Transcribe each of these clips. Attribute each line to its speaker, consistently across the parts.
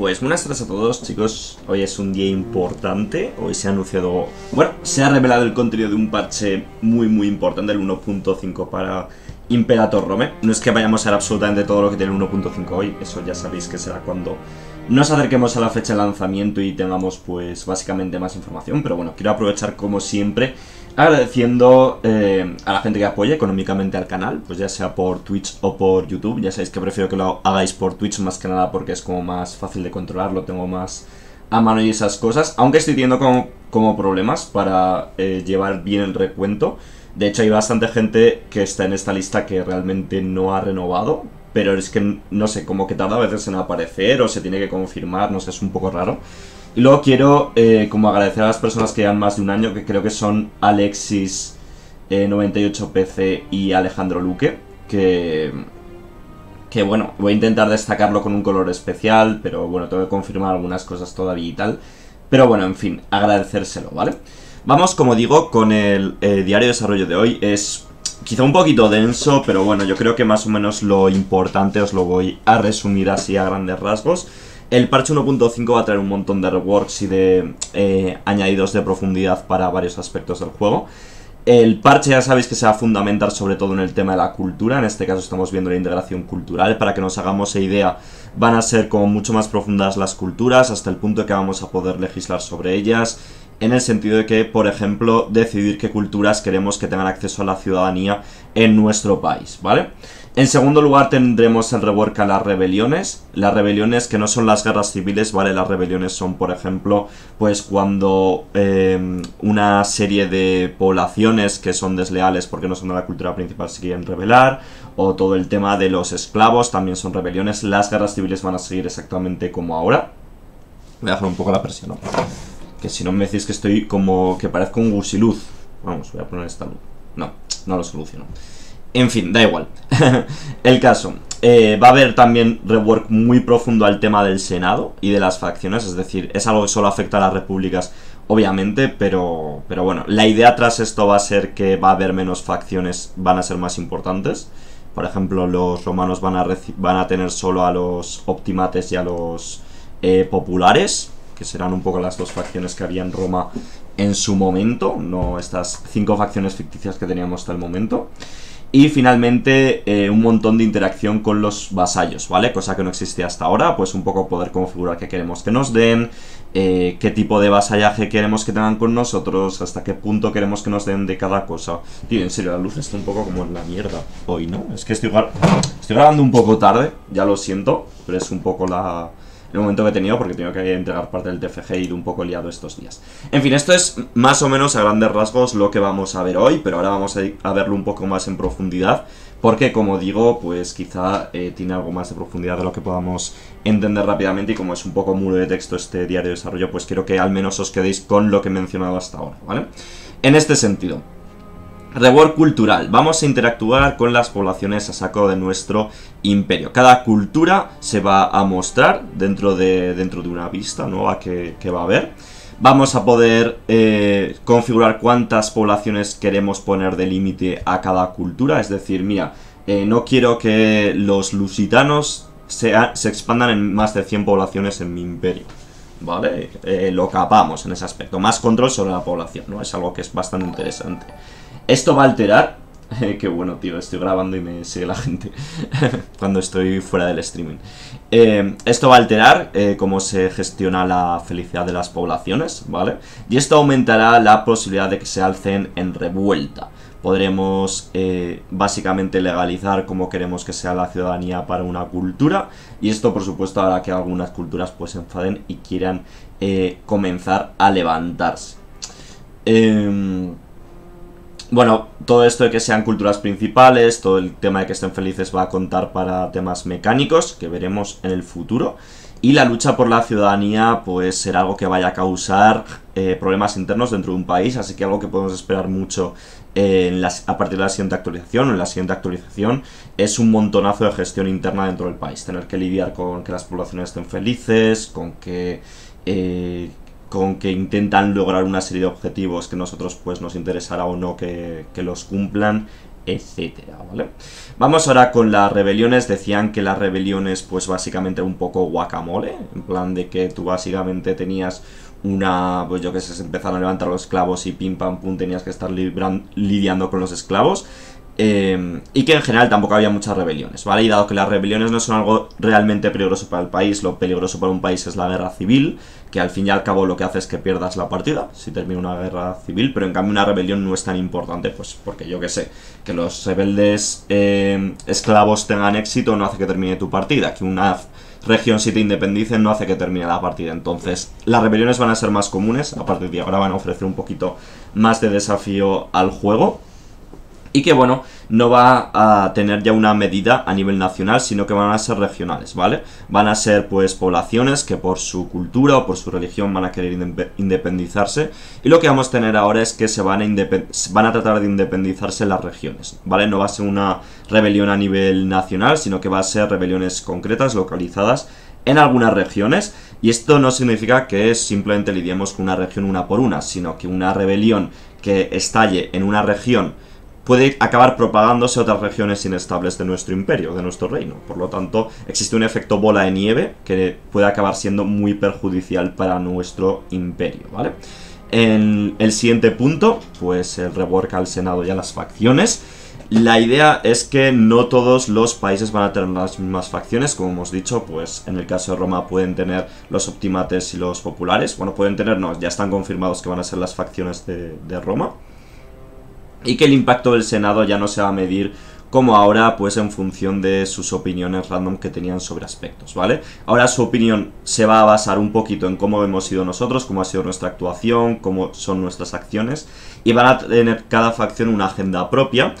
Speaker 1: Pues buenas tardes a todos chicos, hoy es un día importante, hoy se ha anunciado, bueno, se ha revelado el contenido de un parche muy muy importante, el 1.5 para Imperator Rome. No es que vayamos a ver absolutamente todo lo que tiene el 1.5 hoy, eso ya sabéis que será cuando nos acerquemos a la fecha de lanzamiento y tengamos pues básicamente más información, pero bueno, quiero aprovechar como siempre agradeciendo eh, a la gente que apoya económicamente al canal, pues ya sea por Twitch o por YouTube. Ya sabéis que prefiero que lo hagáis por Twitch más que nada porque es como más fácil de controlar, lo tengo más a mano y esas cosas. Aunque estoy teniendo como, como problemas para eh, llevar bien el recuento. De hecho, hay bastante gente que está en esta lista que realmente no ha renovado. Pero es que, no sé, como que tarda a veces en aparecer o se tiene que confirmar, no sé, es un poco raro. Y luego quiero eh, como agradecer a las personas que llevan más de un año, que creo que son Alexis 98PC eh, y Alejandro Luque, que, que bueno, voy a intentar destacarlo con un color especial, pero bueno, tengo que confirmar algunas cosas todavía y tal. Pero bueno, en fin, agradecérselo, ¿vale? Vamos, como digo, con el eh, diario de desarrollo de hoy. Es quizá un poquito denso, pero bueno, yo creo que más o menos lo importante os lo voy a resumir así a grandes rasgos. El parche 1.5 va a traer un montón de reworks y de eh, añadidos de profundidad para varios aspectos del juego. El parche ya sabéis que se va a fundamentar sobre todo en el tema de la cultura, en este caso estamos viendo la integración cultural, para que nos hagamos idea van a ser como mucho más profundas las culturas, hasta el punto que vamos a poder legislar sobre ellas, en el sentido de que, por ejemplo, decidir qué culturas queremos que tengan acceso a la ciudadanía en nuestro país, ¿vale? En segundo lugar tendremos el rework a las rebeliones. Las rebeliones que no son las guerras civiles, ¿vale? Las rebeliones son, por ejemplo, pues cuando em, una serie de poblaciones que son desleales porque no son de la cultura principal se quieren rebelar. O todo el tema de los esclavos también son rebeliones. Las guerras civiles van a seguir exactamente como ahora. Voy a bajar un poco la presión, ¿no? Que si no me decís que estoy como que parezco un gusiluz. Vamos, voy a poner esta luz. No, no lo soluciono. En fin, da igual. el caso. Eh, va a haber también rework muy profundo al tema del Senado y de las facciones, es decir, es algo que solo afecta a las repúblicas, obviamente, pero, pero bueno, la idea tras esto va a ser que va a haber menos facciones, van a ser más importantes. Por ejemplo, los romanos van a, van a tener solo a los optimates y a los eh, populares, que serán un poco las dos facciones que había en Roma en su momento, no estas cinco facciones ficticias que teníamos hasta el momento. Y finalmente eh, un montón de interacción con los vasallos, ¿vale? Cosa que no existía hasta ahora, pues un poco poder configurar qué queremos que nos den, eh, qué tipo de vasallaje queremos que tengan con nosotros, hasta qué punto queremos que nos den de cada cosa. Tío, en serio, la luz está un poco como en la mierda hoy, ¿no? Es que estoy, estoy grabando un poco tarde, ya lo siento, pero es un poco la, el momento que he tenido porque tengo que entregar parte del TFG y ido un poco liado estos días. En fin, esto es más o menos a grandes rasgos lo que vamos a ver hoy, pero ahora vamos a, verlo un poco más en profundidad porque como digo, pues quizá eh, tiene algo más de profundidad de lo que podamos entender rápidamente y como es un poco muro de texto este diario de desarrollo, pues quiero que al menos os quedéis con lo que he mencionado hasta ahora, ¿vale? En este sentido, Rework cultural. Vamos a interactuar con las poblaciones a saco de nuestro imperio. Cada cultura se va a mostrar dentro de, dentro de una vista nueva que, va a haber. Vamos a poder eh, configurar cuántas poblaciones queremos poner de límite a cada cultura. Es decir, mira, eh, no quiero que los lusitanos se, se, expandan en más de 100 poblaciones en mi imperio. ¿Vale? Eh, lo capamos en ese aspecto. Más control sobre la población, ¿no? Es algo que es bastante interesante. Esto va a alterar... Qué bueno, tío, estoy grabando y me sigue la gente cuando estoy fuera del streaming. Eh, esto va a alterar eh, cómo se gestiona la felicidad de las poblaciones, ¿vale? Y esto aumentará la posibilidad de que se alcen en revuelta. Podremos eh, básicamente legalizar cómo queremos que sea la ciudadanía para una cultura y esto por supuesto hará que algunas culturas pues se enfaden y quieran comenzar a levantarse. Eh, bueno, todo esto de que sean culturas principales, todo el tema de que estén felices va a contar para temas mecánicos que veremos en el futuro. Y la lucha por la ciudadanía pues será algo que vaya a causar eh, problemas internos dentro de un país, así que algo que podemos esperar mucho en a partir de la siguiente actualización o en la siguiente actualización es un montonazo de gestión interna dentro del país. Tener que lidiar con que las poblaciones estén felices, con que eh, con que intentan lograr una serie de objetivos que nosotros pues nos interesará o no que, los cumplan. etcétera, ¿vale? Vamos ahora con las rebeliones. Decían que las rebeliones, pues básicamente un poco guacamole, en plan de que tú básicamente tenías una, pues yo que sé, se empezaron a levantar los esclavos y pim pam pum tenías que estar lidiando con los esclavos. Em, y que en general tampoco había muchas rebeliones, ¿vale? Y dado que las rebeliones no son algo realmente peligroso para el país, lo peligroso para un país es la guerra civil, que al fin y al cabo lo que hace es que pierdas la partida si termina una guerra civil, pero en cambio una rebelión no es tan importante, pues porque yo que sé, que los rebeldes em, esclavos tengan éxito no hace que termine tu partida, que una región si te independicen no hace que termine la partida. Entonces, las rebeliones van a ser más comunes, a partir de ahora van a ofrecer un poquito más de desafío al juego y que bueno, no va a tener ya una medida a nivel nacional, sino que van a ser regionales, ¿vale? Van a ser pues poblaciones que por su cultura o por su religión van a querer independizarse y lo que vamos a tener ahora es que se van a, van a tratar de independizarse las regiones, ¿vale? No va a ser una rebelión a nivel nacional, sino que va a ser rebeliones concretas, localizadas en algunas regiones y esto no significa que simplemente lidiemos con una región una por una, sino que una rebelión que estalle en una región puede acabar propagándose otras regiones inestables de nuestro imperio, de nuestro reino. Por lo tanto, existe un efecto bola de nieve que puede acabar siendo muy perjudicial para nuestro imperio, ¿vale? En el siguiente punto, pues el rework al Senado y a las facciones. La idea es que no todos los países van a tener las mismas facciones, como hemos dicho, pues en el caso de Roma pueden tener los optimates y los populares. Bueno, pueden tener, no, ya están confirmados que van a ser las facciones de Roma y que el impacto del Senado ya no se va a medir como ahora, pues en función de sus opiniones random que tenían sobre aspectos, ¿vale? Ahora su opinión se va a basar un poquito en cómo hemos sido nosotros, cómo ha sido nuestra actuación, cómo son nuestras acciones, y van a tener cada facción una agenda propia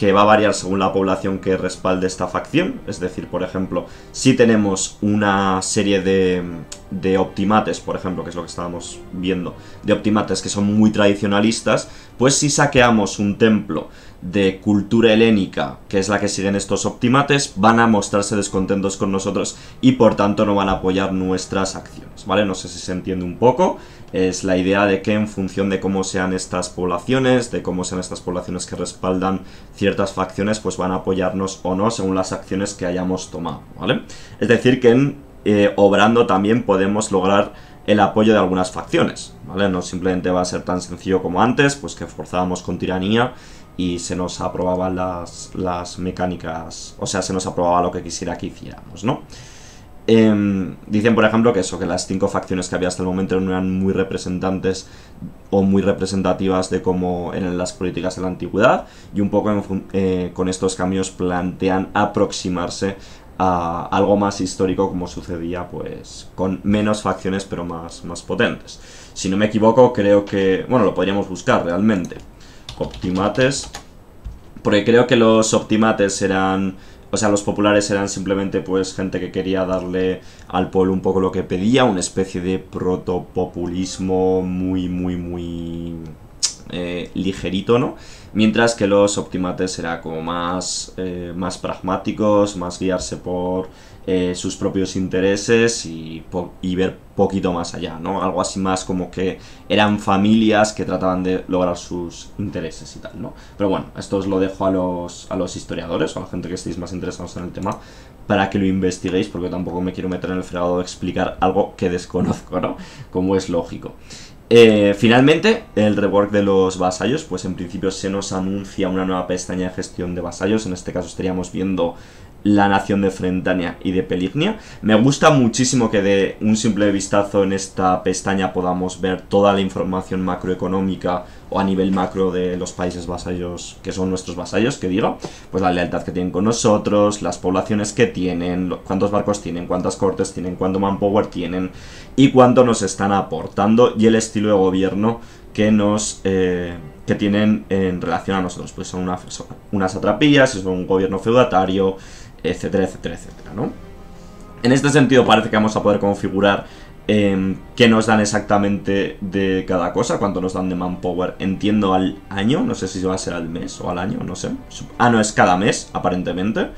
Speaker 1: que va a variar según la población que respalde esta facción. Es decir, por ejemplo, si tenemos una serie de, de optimates, por ejemplo, que es lo que estábamos viendo, de optimates que son muy tradicionalistas, pues si saqueamos un templo de cultura helénica, que es la que siguen estos optimates, van a mostrarse descontentos con nosotros y por tanto no van a apoyar nuestras acciones, ¿vale? No sé si se entiende un poco, es la idea de que en función de cómo sean estas poblaciones, de cómo sean estas poblaciones que respaldan ciertas facciones, pues van a apoyarnos o no según las acciones que hayamos tomado, ¿vale? Es decir, que en eh, obrando también podemos lograr el apoyo de algunas facciones, ¿vale? No simplemente va a ser tan sencillo como antes, pues que forzábamos con tiranía y se nos aprobaban las, las mecánicas, o sea, se nos aprobaba lo que quisiera que hiciéramos, ¿no? Em, dicen, por ejemplo, que eso, que las cinco facciones que había hasta el momento no eran muy representantes o muy representativas de cómo eran las políticas de la antigüedad y un poco eh, con estos cambios plantean aproximarse a algo más histórico como sucedía pues con menos facciones pero más, más potentes. Si no me equivoco creo que... bueno, lo podríamos buscar realmente. Optimates. Porque creo que los optimates eran o sea, los populares eran simplemente pues gente que quería darle al pueblo un poco lo que pedía, una especie de protopopulismo muy, muy, muy eh, ligerito, ¿no? Mientras que los optimates era como más, eh, más pragmáticos, más guiarse por eh, sus propios intereses y, y, ver poquito más allá, ¿no? Algo así más como que eran familias que trataban de lograr sus intereses y tal, ¿no? Pero bueno, esto os lo dejo a los, a los historiadores o a la gente que estéis más interesados en el tema para que lo investiguéis porque tampoco me quiero meter en el fregado de explicar algo que desconozco, ¿no? Como es lógico. Eh, finalmente, el rework de los vasallos, pues en principio se nos anuncia una nueva pestaña de gestión de vasallos, en este caso estaríamos viendo la nación de Frentania y de Pelignia. Me gusta muchísimo que de un simple vistazo en esta pestaña podamos ver toda la información macroeconómica o a nivel macro de los países vasallos, que son nuestros vasallos, que digo, pues la lealtad que tienen con nosotros, las poblaciones que tienen, cuántos barcos tienen, cuántas cortes tienen, cuánto manpower tienen y cuánto nos están aportando y el estilo de gobierno que nos eh, que tienen en relación a nosotros, pues son, unas atrapillas, son un gobierno feudatario, etcétera, etcétera, etcétera, ¿no? En este sentido parece que vamos a poder configurar eh, qué nos dan exactamente de cada cosa, cuánto nos dan de manpower, entiendo al año, no sé si va a ser al mes o al año, no sé. Ah, no, es cada mes, aparentemente.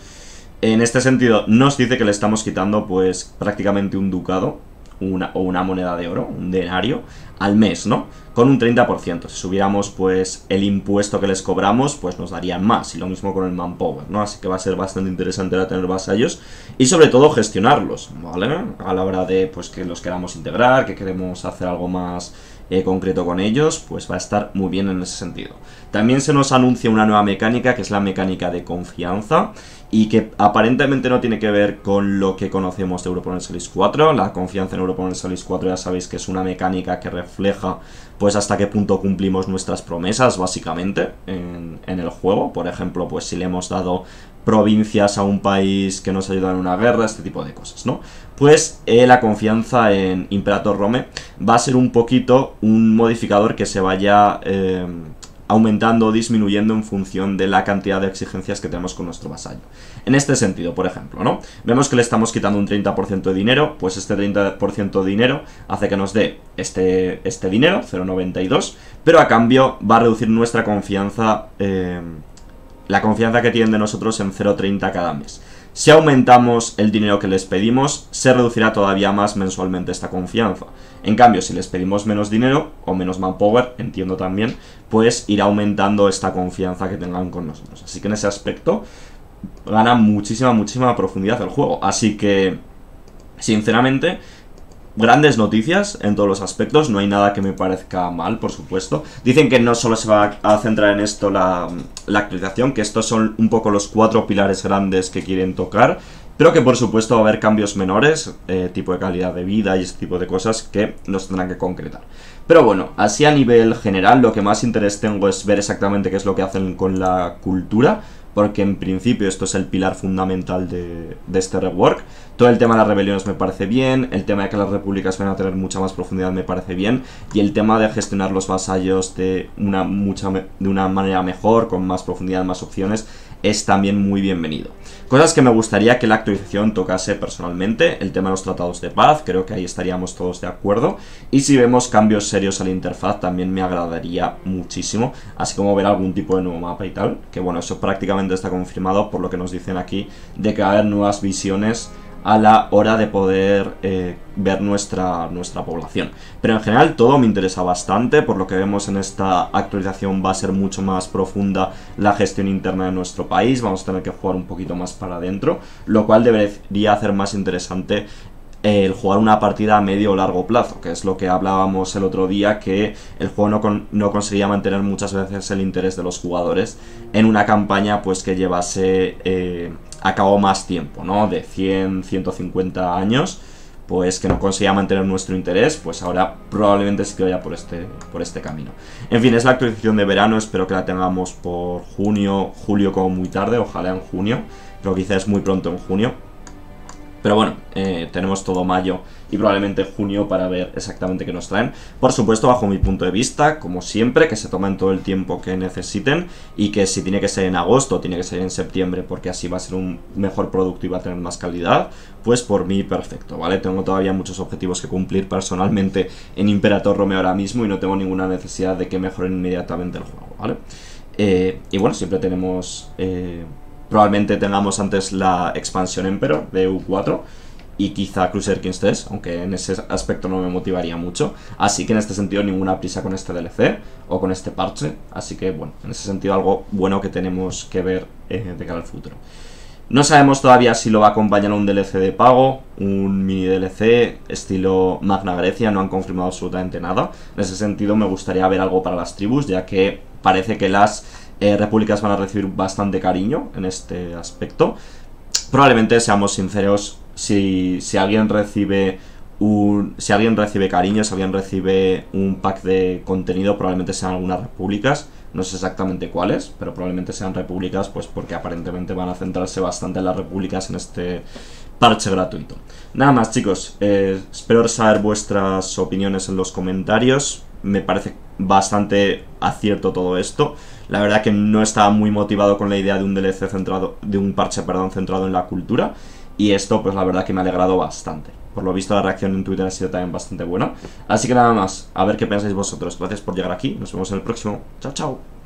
Speaker 1: En este sentido, nos dice que le estamos quitando pues prácticamente un ducado una, o una moneda de oro, un denario, al mes, ¿no? Con un 30%. Si subiéramos, pues, el impuesto que les cobramos, pues nos darían más. Y lo mismo con el manpower, ¿no? Así que va a ser bastante interesante ahora tener vasallos. Y sobre todo gestionarlos, ¿vale? A la hora de, pues, que los queramos integrar, que queremos hacer algo más eh, concreto con ellos, pues va a estar muy bien en ese sentido. También se nos anuncia una nueva mecánica, que es la mecánica de confianza, y que aparentemente no tiene que ver con lo que conocemos de Europa Universalis 4. La confianza en Europa Universalis 4 ya sabéis que es una mecánica que refleja pues hasta qué punto cumplimos nuestras promesas básicamente en, en el juego. Por ejemplo, pues si le hemos dado provincias a un país que nos ayuda en una guerra, este tipo de cosas, ¿no? Pues eh, la confianza en Imperator Rome va a ser un poquito un modificador que se vaya eh, aumentando o disminuyendo en función de la cantidad de exigencias que tenemos con nuestro vasallo. En este sentido, por ejemplo, ¿no? Vemos que le estamos quitando un 30% de dinero, pues este 30% de dinero hace que nos dé este, este dinero, 0,92, pero a cambio va a reducir nuestra confianza... Eh, la confianza que tienen de nosotros en 0,30 cada mes. Si aumentamos el dinero que les pedimos, se reducirá todavía más mensualmente esta confianza. En cambio, si les pedimos menos dinero o menos manpower, entiendo también, pues irá aumentando esta confianza que tengan con nosotros. Así que en ese aspecto gana muchísima, muchísima profundidad el juego. Así que, sinceramente, grandes noticias en todos los aspectos, no hay nada que me parezca mal, por supuesto. Dicen que no solo se va a centrar en esto la, actualización, que estos son un poco los cuatro pilares grandes que quieren tocar, pero que por supuesto va a haber cambios menores, eh, tipo de calidad de vida y este tipo de cosas que nos tendrán que concretar. Pero bueno, así a nivel general lo que más interés tengo es ver exactamente qué es lo que hacen con la cultura, porque en principio esto es el pilar fundamental de, este rework. Todo el tema de las rebeliones me parece bien, el tema de que las repúblicas van a tener mucha más profundidad me parece bien, y el tema de gestionar los vasallos de una, mucha, de una manera mejor, con más profundidad, más opciones, es también muy bienvenido. Cosas que me gustaría que la actualización tocase personalmente, el tema de los tratados de paz, creo que ahí estaríamos todos de acuerdo, y si vemos cambios serios a la interfaz también me agradaría muchísimo, así como ver algún tipo de nuevo mapa y tal, que bueno, eso prácticamente está confirmado por lo que nos dicen aquí, de que va a haber nuevas visiones a la hora de poder eh, ver nuestra, nuestra población. Pero en general todo me interesa bastante, por lo que vemos en esta actualización va a ser mucho más profunda la gestión interna de nuestro país, vamos a tener que jugar un poquito más para adentro, lo cual debería hacer más interesante el jugar una partida a medio o largo plazo, que es lo que hablábamos el otro día, que el juego no, no, conseguía mantener muchas veces el interés de los jugadores en una campaña pues que llevase eh, a cabo más tiempo, ¿no? De 100, 150 años, pues que no conseguía mantener nuestro interés, pues ahora probablemente sí que vaya por este, por este camino. En fin, es la actualización de verano, espero que la tengamos por junio, julio como muy tarde, ojalá en junio, pero quizás muy pronto en junio. Pero bueno, eh, tenemos todo mayo y probablemente junio para ver exactamente qué nos traen. Por supuesto, bajo mi punto de vista, como siempre, que se tomen todo el tiempo que necesiten y que si tiene que ser en agosto, tiene que ser en septiembre, porque así va a ser un mejor producto y va a tener más calidad, pues por mí perfecto, ¿vale? Tengo todavía muchos objetivos que cumplir personalmente en Imperator Romeo ahora mismo y no tengo ninguna necesidad de que mejoren inmediatamente el juego, ¿vale? Eh, y bueno, siempre tenemos... Eh, Probablemente tengamos antes la expansión Emperor de U4 y quizá Crusader Kings 3, aunque en ese aspecto no me motivaría mucho. Así que en este sentido ninguna prisa con este DLC o con este parche. Así que bueno, en ese sentido algo bueno que tenemos que ver eh, de cara al futuro. No sabemos todavía si lo va a acompañar un DLC de pago, un mini DLC estilo Magna Grecia, no han confirmado absolutamente nada. En ese sentido me gustaría ver algo para las tribus, ya que parece que las eh, repúblicas van a recibir bastante cariño en este aspecto. Probablemente, seamos sinceros, si, alguien recibe un, si alguien recibe cariño, si alguien recibe un pack de contenido, probablemente sean algunas repúblicas. No sé exactamente cuáles, pero probablemente sean repúblicas, pues porque aparentemente van a centrarse bastante en las repúblicas en este parche gratuito. Nada más, chicos. Eh, espero saber vuestras opiniones en los comentarios. Me parece bastante acierto todo esto. La verdad que no estaba muy motivado con la idea de un DLC centrado, de un parche, perdón, centrado en la cultura. Y esto, pues la verdad que me ha alegrado bastante. Por lo visto la reacción en Twitter ha sido también bastante buena. Así que nada más, a ver qué pensáis vosotros. Gracias por llegar aquí, nos vemos en el próximo. Chao, chao.